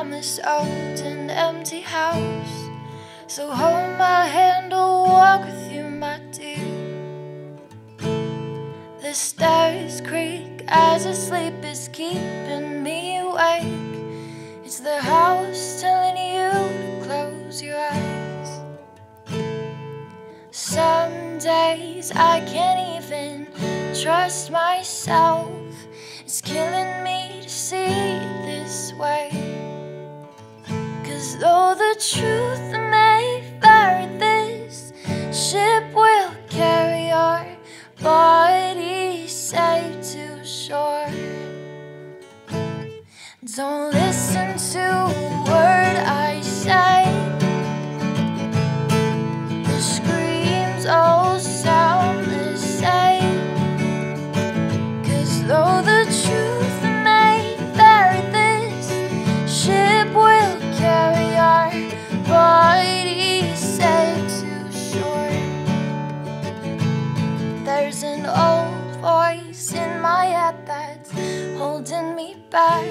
around this old and empty house. So hold my hand, I'll walk with you, my dear. The stairs creak as I sleep is keeping me awake. It's the house telling you to close your eyes. Some days I can't even trust myself. It's killing me to see though the truth may vary, this ship will carry our bodies safe to shore. Don't back.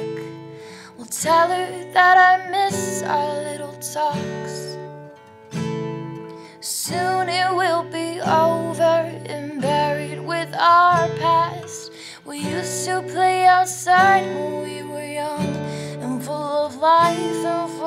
We'll tell her that I miss our little talks. Soon it will be over and buried with our past. We used to play outside when we were young and full of life and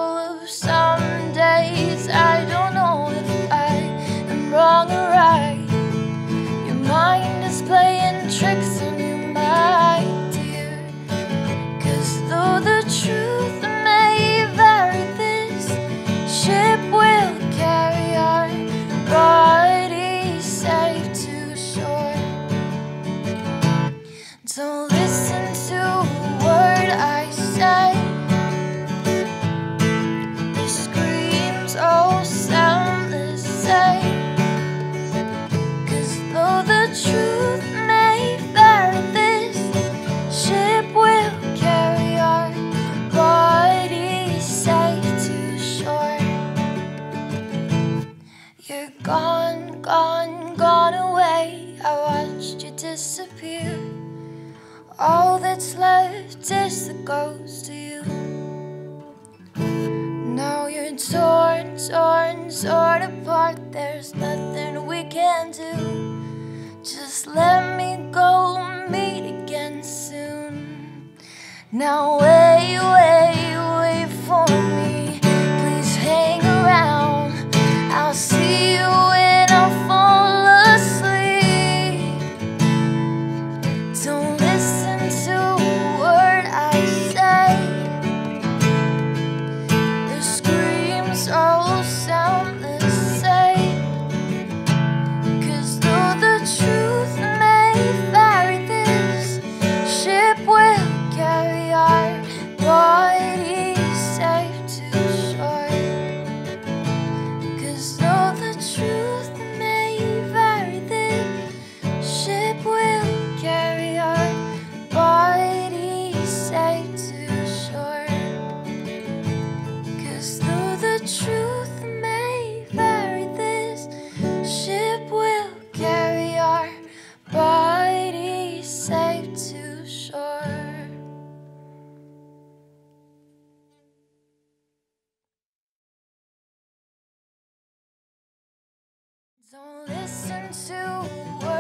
All that's left is the ghost of you. Now you're torn, torn, torn apart. There's nothing we can do. Just let me go, meet again soon. Now wait, wait, truth may vary, this ship will carry our bodies safe to shore. Don't listen to